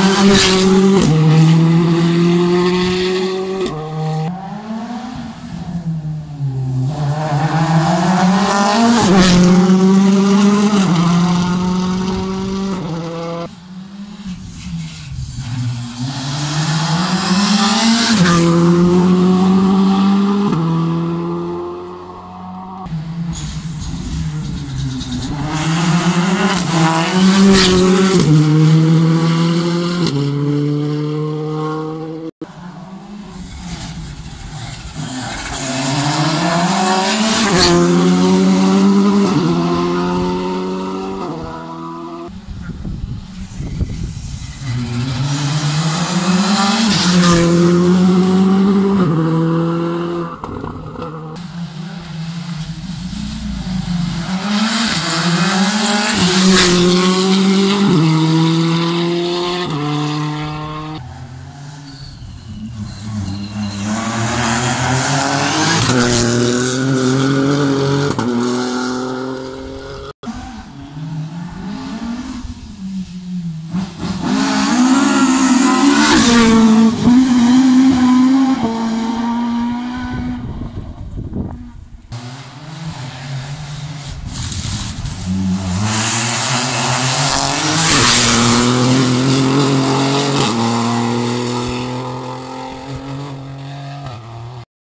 i Amen.